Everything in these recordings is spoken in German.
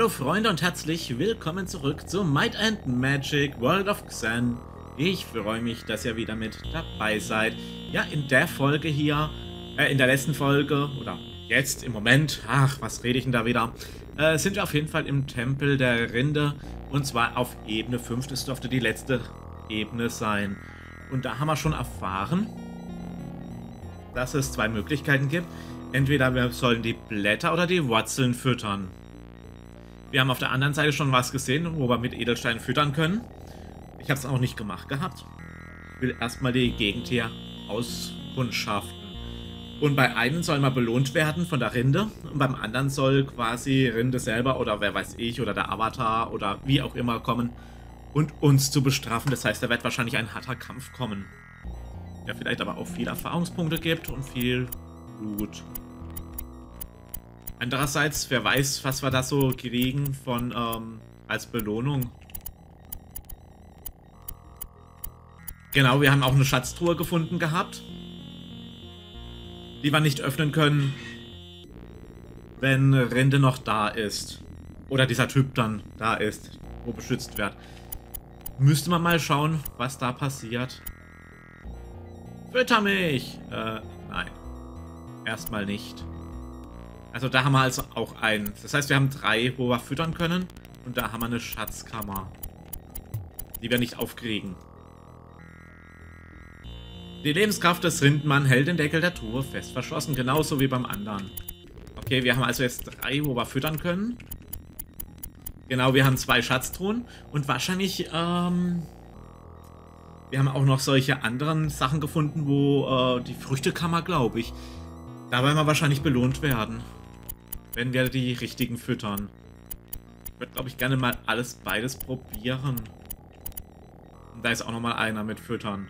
Hallo Freunde und herzlich willkommen zurück zu Might and Magic World of Xen. Ich freue mich, dass ihr wieder mit dabei seid. Ja, in der Folge hier, äh, in der letzten Folge, oder jetzt im Moment, ach, was rede ich denn da wieder, äh, sind wir auf jeden Fall im Tempel der Rinde und zwar auf Ebene 5. Das dürfte die letzte Ebene sein. Und da haben wir schon erfahren, dass es zwei Möglichkeiten gibt. Entweder wir sollen die Blätter oder die Wurzeln füttern. Wir haben auf der anderen Seite schon was gesehen, wo wir mit Edelstein füttern können. Ich habe es auch nicht gemacht gehabt. Ich will erstmal die Gegend hier auskundschaften. Und bei einem soll man belohnt werden von der Rinde und beim anderen soll quasi Rinde selber oder wer weiß ich oder der Avatar oder wie auch immer kommen und uns zu bestrafen. Das heißt, da wird wahrscheinlich ein harter Kampf kommen. Der vielleicht aber auch viele Erfahrungspunkte gibt und viel Blut. Andererseits, wer weiß, was wir da so kriegen von, ähm, als Belohnung. Genau, wir haben auch eine Schatztruhe gefunden gehabt. Die wir nicht öffnen können, wenn Rinde noch da ist. Oder dieser Typ dann da ist, wo beschützt wird. Müsste man mal schauen, was da passiert. Fütter mich! Äh, nein. Erstmal nicht. Also da haben wir also auch einen. Das heißt, wir haben drei, wo wir füttern können. Und da haben wir eine Schatzkammer. Die wir nicht aufkriegen. Die Lebenskraft des Rindmann hält den Deckel der Truhe fest verschlossen, genauso wie beim anderen. Okay, wir haben also jetzt drei, wo wir füttern können. Genau, wir haben zwei Schatztruhen und wahrscheinlich, ähm... Wir haben auch noch solche anderen Sachen gefunden, wo äh, die Früchtekammer, glaube ich. Da werden wir wahrscheinlich belohnt werden wenn wir die richtigen füttern. Ich würde, glaube ich, gerne mal alles beides probieren. Und da ist auch nochmal einer mit Füttern.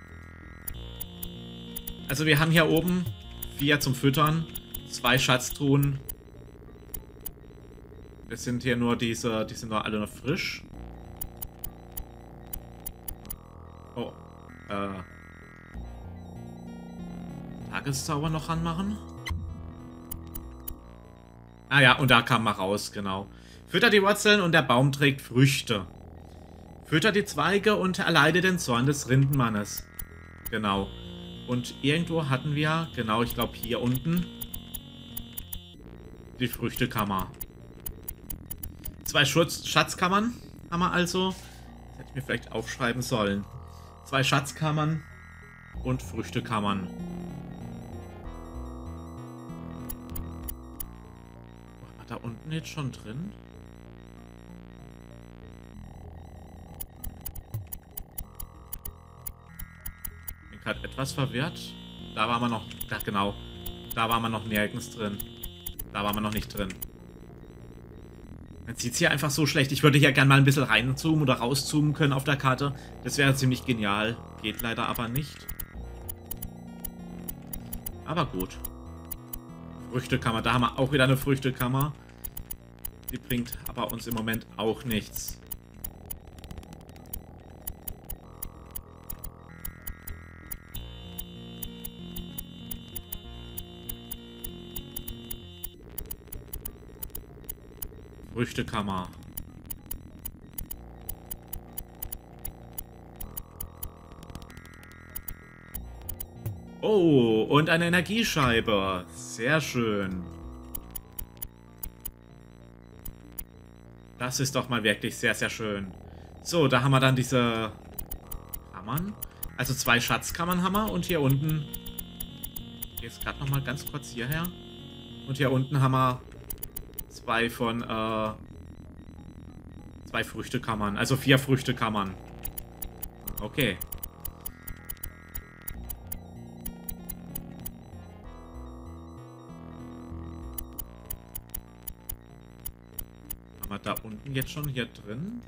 Also wir haben hier oben vier zum Füttern, zwei Schatztruhen. Es sind hier nur diese, die sind nur alle noch frisch. Oh, äh. Tageszauber noch anmachen. Ah ja, und da kam mal raus, genau. Fütter die Wurzeln und der Baum trägt Früchte. Fütter die Zweige und erleide den Zorn des Rindenmannes. Genau. Und irgendwo hatten wir, genau, ich glaube hier unten, die Früchtekammer. Zwei Schutz Schatzkammern haben wir also. Das hätte ich mir vielleicht aufschreiben sollen. Zwei Schatzkammern und Früchtekammern. Unten jetzt schon drin? Bin gerade etwas verwirrt. Da war man noch... Ja, genau. Da war man noch nirgends drin. Da war man noch nicht drin. Jetzt sieht es hier einfach so schlecht. Ich würde hier gerne mal ein bisschen reinzoomen oder rauszoomen können auf der Karte. Das wäre ziemlich genial. Geht leider aber nicht. Aber gut. Früchtekammer. Da haben wir auch wieder eine Früchtekammer. Die bringt aber uns im Moment auch nichts. Früchtekammer. Oh, und eine Energiescheibe. Sehr schön. Das ist doch mal wirklich sehr, sehr schön. So, da haben wir dann diese Kammern. Also zwei Schatzkammern haben wir und hier unten... Jetzt gerade nochmal ganz kurz hierher. Und hier unten haben wir zwei von, äh, zwei Früchtekammern. Also vier Früchtekammern. Okay. Unten jetzt schon hier drin?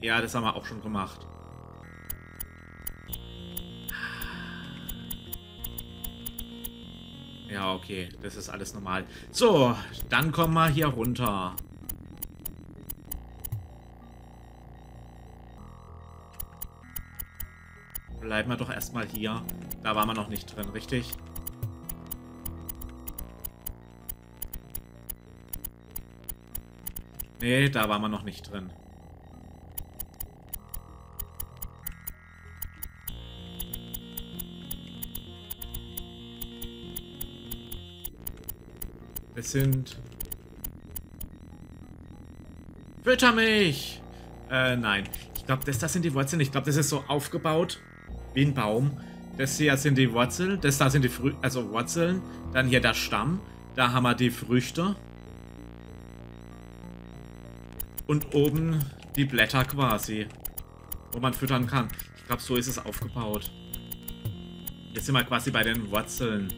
Ja, das haben wir auch schon gemacht. Ja, okay. Das ist alles normal. So, dann kommen wir hier runter. Bleiben wir doch erstmal hier. Da waren wir noch nicht drin, richtig? Nee, da waren wir noch nicht drin. Es sind... Fütter mich! Äh, nein. Ich glaube, das, das sind die Wurzeln. Ich glaube, das ist so aufgebaut wie ein Baum. Das hier sind die Wurzeln. Das da sind die Frü also Wurzeln. Dann hier der Stamm. Da haben wir die Früchte. Und oben die Blätter quasi. Wo man füttern kann. Ich glaube, so ist es aufgebaut. Jetzt sind wir quasi bei den Wurzeln.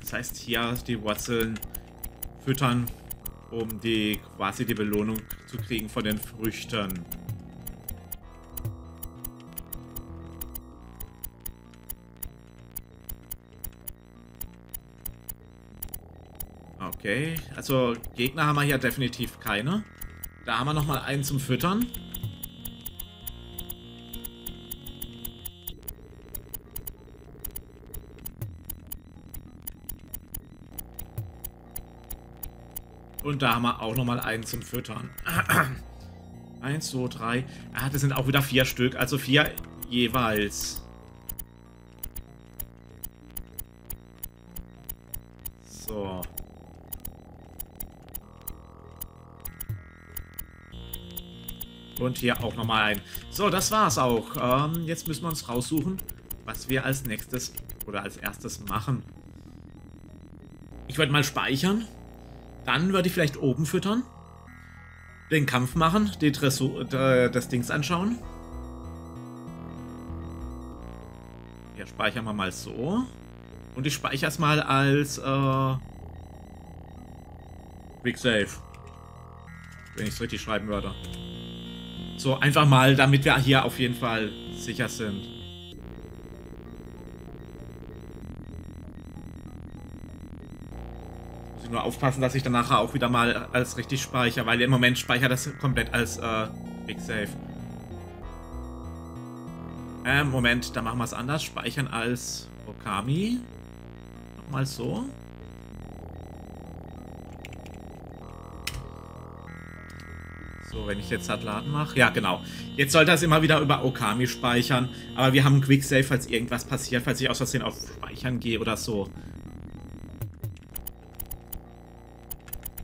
Das heißt, hier die Wurzeln füttern, um die quasi die Belohnung zu kriegen von den Früchten. Okay, also Gegner haben wir hier definitiv keine. Da haben wir nochmal einen zum Füttern. Und da haben wir auch nochmal einen zum Füttern. Eins, zwei, drei. Ah, das sind auch wieder vier Stück. Also vier jeweils. Und hier auch nochmal ein. So, das war's auch. Ähm, jetzt müssen wir uns raussuchen, was wir als nächstes oder als erstes machen. Ich werde mal speichern. Dann würde ich vielleicht oben füttern. Den Kampf machen, die Dressur, das Dings anschauen. Hier speichern wir mal so. Und ich speichere es mal als äh, Quick Save. Wenn ich es richtig schreiben würde. So, einfach mal, damit wir hier auf jeden Fall sicher sind. ich nur aufpassen, dass ich dann nachher auch wieder mal alles richtig speichere, weil im Moment speichere das komplett als äh, Big Save. Äh, Moment, da machen wir es anders. Speichern als Okami. Nochmal so. So, wenn ich jetzt halt Laden mache. Ja, genau. Jetzt sollte das immer wieder über Okami speichern. Aber wir haben einen Quick Save, falls irgendwas passiert, falls ich aus Versehen auf Speichern gehe oder so.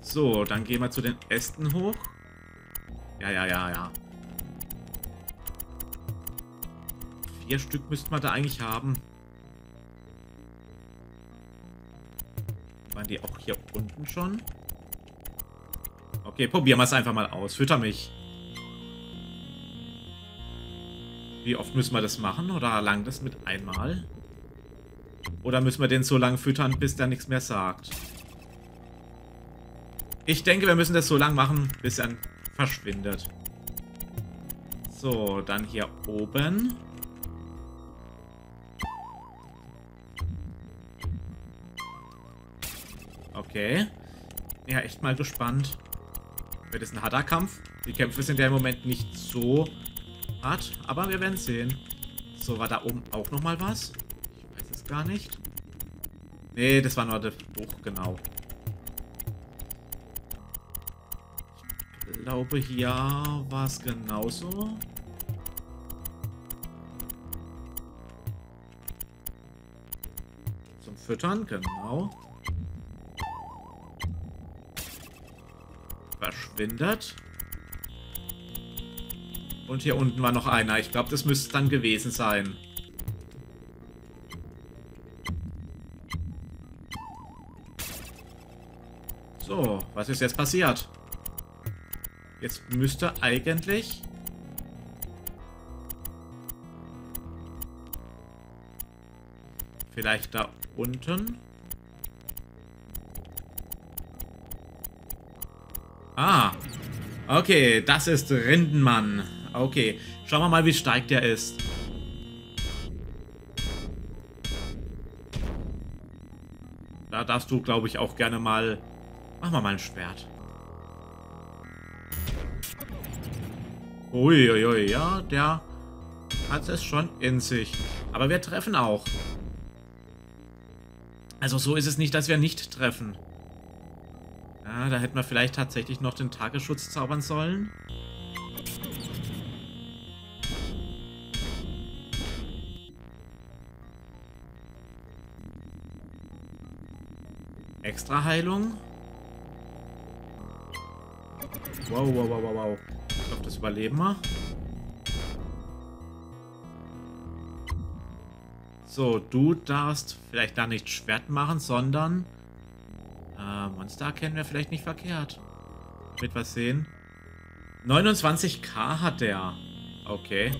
So, dann gehen wir zu den Ästen hoch. Ja, ja, ja, ja. Vier Stück müssten wir da eigentlich haben. Waren die auch hier unten schon? Okay, probieren wir es einfach mal aus. Fütter mich. Wie oft müssen wir das machen? Oder langt das mit einmal? Oder müssen wir den so lange füttern, bis der nichts mehr sagt? Ich denke, wir müssen das so lang machen, bis er verschwindet. So, dann hier oben. Okay. Ja, echt mal gespannt. Wird es ein harter Kampf? Die Kämpfe sind ja im Moment nicht so hart, aber wir werden sehen. So, war da oben auch nochmal was? Ich weiß es gar nicht. Nee, das war nur das Buch, genau. glaube, hier war es genauso. Zum Füttern, genau. Verschwindet. Und hier unten war noch einer. Ich glaube, das müsste dann gewesen sein. So, was ist jetzt passiert? Jetzt müsste eigentlich... Vielleicht da unten... Okay, das ist Rindenmann. Okay, schauen wir mal, wie stark der ist. Da darfst du, glaube ich, auch gerne mal... Machen wir mal ein Schwert. Uiuiui, ui, ja, der hat es schon in sich. Aber wir treffen auch. Also so ist es nicht, dass wir nicht treffen. Ja, da hätten wir vielleicht tatsächlich noch den Tagesschutz zaubern sollen. Extra Heilung. Wow, wow, wow, wow, wow. Ich glaube, das überleben wir. So, du darfst vielleicht da nicht Schwert machen, sondern äh, Monster kennen wir vielleicht nicht verkehrt. Mit was sehen? 29k hat der. Okay.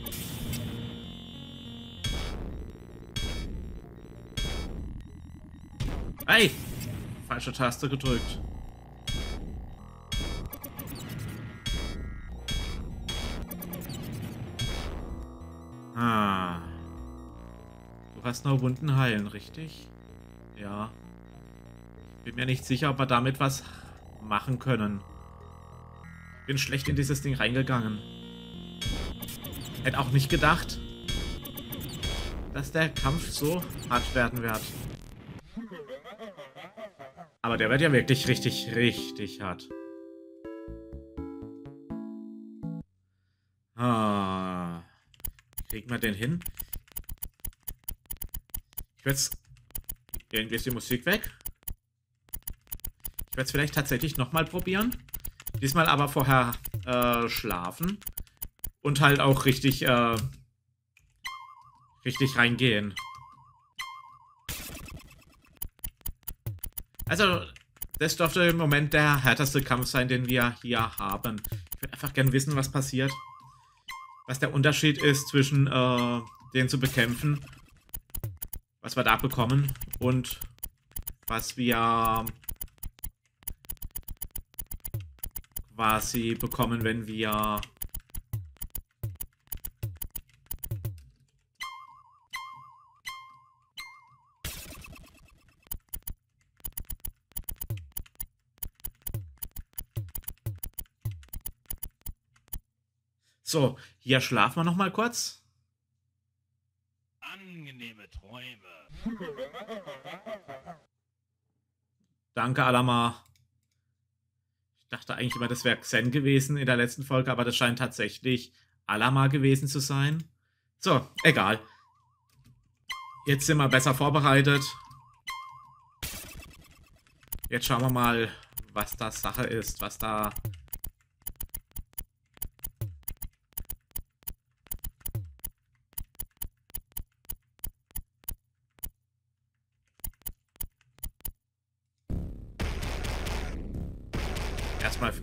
Ei! Falsche Taste gedrückt. Ah. Du hast nur Wunden heilen, richtig? Ja. Bin mir nicht sicher, ob wir damit was machen können. Bin schlecht in dieses Ding reingegangen. Hätte auch nicht gedacht, dass der Kampf so hart werden wird. Aber der wird ja wirklich richtig, richtig hart. Ah. Kriegen wir den hin? Ich werde. Irgendwie ist die Musik weg. Ich werde es vielleicht tatsächlich nochmal probieren. Diesmal aber vorher äh, schlafen. Und halt auch richtig, äh, richtig reingehen. Also, das dürfte im Moment der härteste Kampf sein, den wir hier haben. Ich würde einfach gerne wissen, was passiert. Was der Unterschied ist zwischen äh, den zu bekämpfen, was wir da bekommen und was wir quasi bekommen, wenn wir So, hier schlafen wir noch mal kurz. Angenehme Träume. Danke, Alama. Dachte eigentlich immer, das wäre Xen gewesen in der letzten Folge, aber das scheint tatsächlich Alama gewesen zu sein. So, egal. Jetzt sind wir besser vorbereitet. Jetzt schauen wir mal, was da Sache ist, was da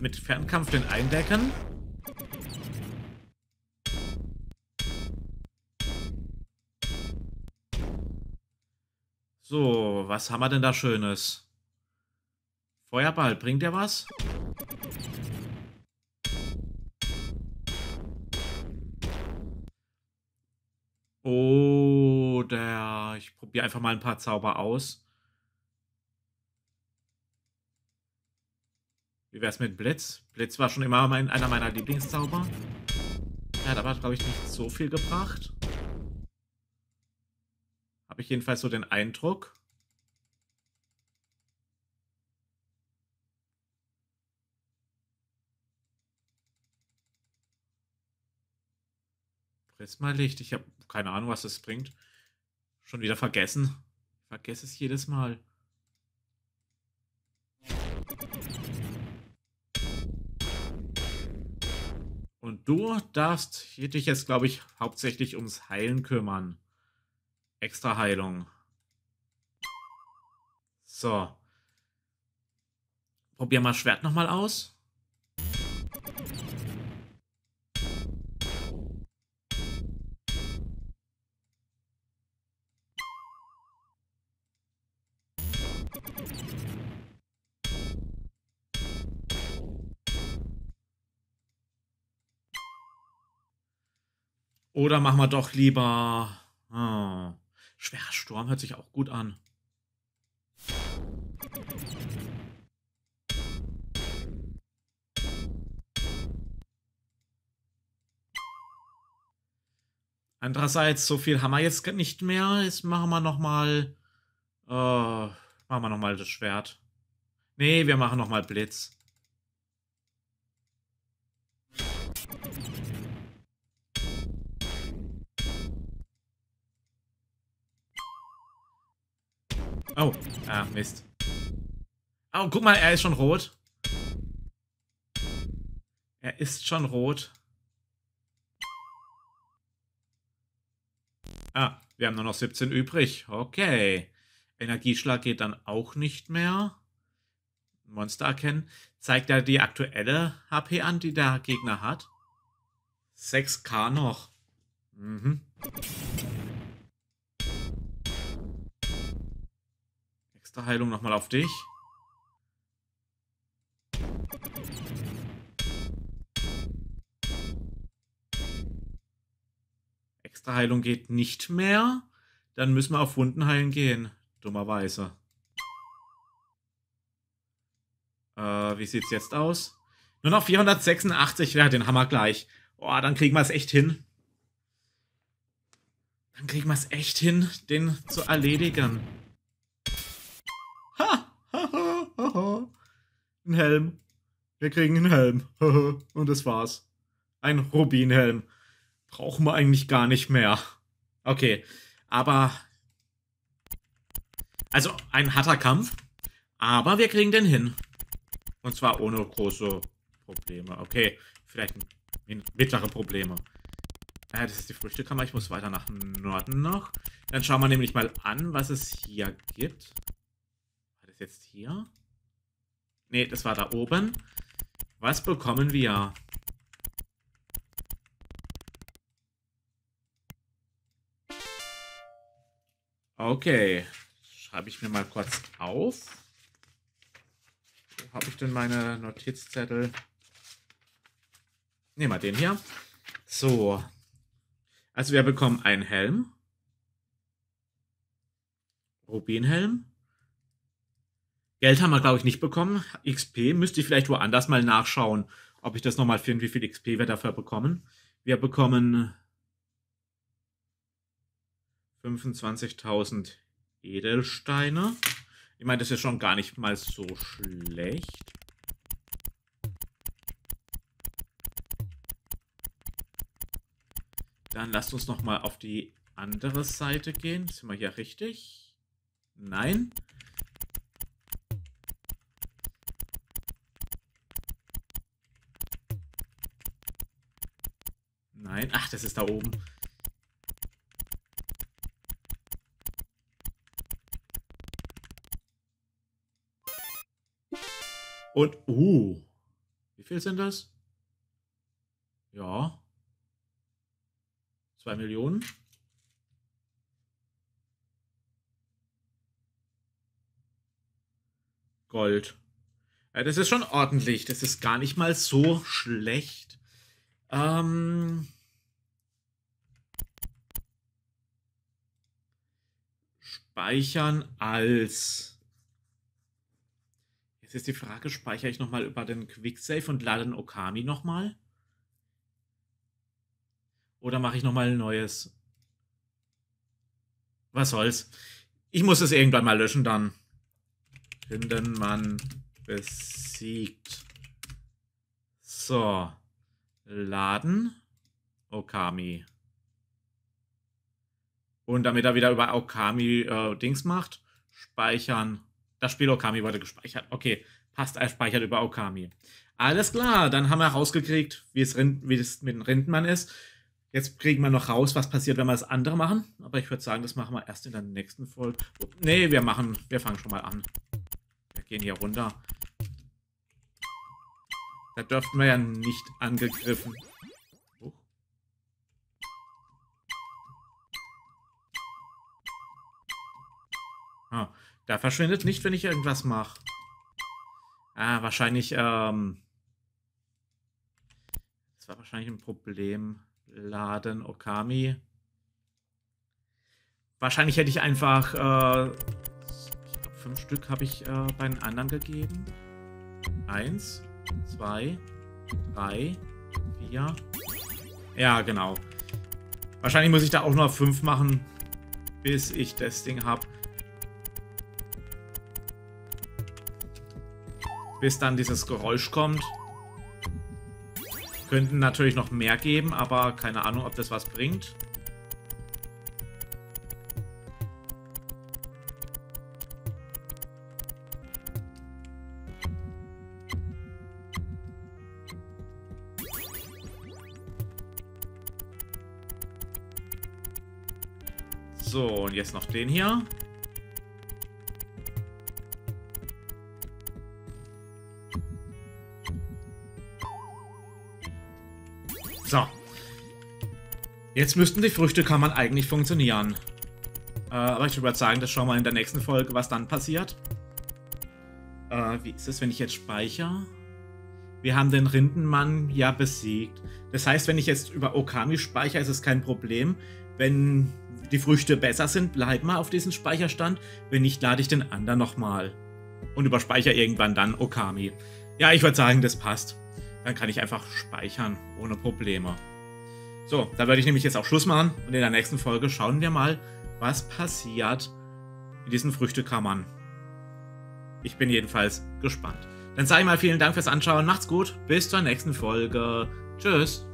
mit Fernkampf den eindecken. So, was haben wir denn da Schönes? Feuerball, bringt der was? Oder ich probiere einfach mal ein paar Zauber aus. Wie wär's mit Blitz? Blitz war schon immer mein, einer meiner Lieblingszauber. Er hat aber, glaube ich, nicht so viel gebracht. Habe ich jedenfalls so den Eindruck. Prisma-Licht. Ich habe keine Ahnung, was das bringt. Schon wieder vergessen. Ich vergesse es jedes Mal. Und du darfst dich jetzt, glaube ich, hauptsächlich ums Heilen kümmern. Extra Heilung. So. Probier mal Schwert nochmal aus. Oder machen wir doch lieber... Oh, schwerer Sturm hört sich auch gut an. Andererseits, so viel haben wir jetzt nicht mehr. Jetzt machen wir nochmal... Äh, Machen wir nochmal das Schwert. Nee, wir machen nochmal Blitz. Oh, ah, Mist. Oh, guck mal, er ist schon rot. Er ist schon rot. Ah, wir haben nur noch 17 übrig. Okay. Energieschlag geht dann auch nicht mehr. Monster erkennen. Zeigt er die aktuelle HP an, die der Gegner hat? 6k noch. Mhm. Extra Heilung nochmal auf dich. Extra Heilung geht nicht mehr. Dann müssen wir auf Wunden heilen gehen. Dummerweise. Äh, wie sieht's jetzt aus? Nur noch 486. Ja, den Hammer gleich. Boah, dann kriegen wir es echt hin. Dann kriegen wir es echt hin, den zu erledigen. Ein Helm. Wir kriegen einen Helm. Und das war's. Ein Rubinhelm. Brauchen wir eigentlich gar nicht mehr. Okay, aber... Also, ein harter Kampf. Aber wir kriegen den hin. Und zwar ohne große Probleme. Okay, vielleicht mittlere Probleme. Ja, das ist die Früchtekammer. Ich muss weiter nach Norden noch. Dann schauen wir nämlich mal an, was es hier gibt. War das jetzt hier? Ne, das war da oben. Was bekommen wir? Okay. Schreibe ich mir mal kurz auf. Wo habe ich denn meine Notizzettel? Nehmen wir den hier. So. Also wir bekommen einen Helm. Rubinhelm. Geld haben wir, glaube ich, nicht bekommen. XP müsste ich vielleicht woanders mal nachschauen, ob ich das nochmal finde, wie viel XP wir dafür bekommen. Wir bekommen 25.000 Edelsteine. Ich meine, das ist schon gar nicht mal so schlecht. Dann lasst uns noch mal auf die andere Seite gehen. Sind wir hier richtig? Nein. Nein. Ach, das ist da oben. Und, uh, wie viel sind das? Ja. Zwei Millionen. Gold. Ja, das ist schon ordentlich. Das ist gar nicht mal so schlecht. Ähm... Speichern als Jetzt ist die Frage, speichere ich nochmal über den Quicksave und lade den Okami nochmal? Oder mache ich nochmal ein neues? Was soll's. Ich muss es irgendwann mal löschen dann. Finden man besiegt. So. Laden. Okami. Und damit er wieder über Okami äh, Dings macht, speichern. Das Spiel Okami wurde gespeichert. Okay, passt als speichert über Okami. Alles klar, dann haben wir rausgekriegt, wie es, wie es mit dem Rindenmann ist. Jetzt kriegen wir noch raus, was passiert, wenn wir das andere machen. Aber ich würde sagen, das machen wir erst in der nächsten Folge. Nee, wir machen, wir fangen schon mal an. Wir gehen hier runter. Da dürften wir ja nicht angegriffen. Da verschwindet nicht, wenn ich irgendwas mache. Ah, wahrscheinlich, ähm... Das war wahrscheinlich ein Problem. Laden, Okami. Wahrscheinlich hätte ich einfach, äh... Ich glaube, fünf Stück habe ich äh, bei den anderen gegeben. Eins, zwei, drei, vier. Ja, genau. Wahrscheinlich muss ich da auch noch fünf machen, bis ich das Ding habe. Bis dann dieses Geräusch kommt. Könnten natürlich noch mehr geben, aber keine Ahnung, ob das was bringt. So, und jetzt noch den hier. So. Jetzt müssten die Früchte kann man eigentlich funktionieren. Äh, aber ich würde sagen, das schauen wir in der nächsten Folge, was dann passiert. Äh, wie ist es, wenn ich jetzt speichere? Wir haben den Rindenmann ja besiegt. Das heißt, wenn ich jetzt über Okami speichere, ist es kein Problem. Wenn die Früchte besser sind, bleib mal auf diesem Speicherstand. Wenn nicht, lade ich den anderen nochmal. Und überspeichere irgendwann dann Okami. Ja, ich würde sagen, das passt. Dann kann ich einfach speichern, ohne Probleme. So, da würde ich nämlich jetzt auch Schluss machen. Und in der nächsten Folge schauen wir mal, was passiert in diesen Früchtekammern. Ich bin jedenfalls gespannt. Dann sage ich mal vielen Dank fürs Anschauen. Macht's gut. Bis zur nächsten Folge. Tschüss.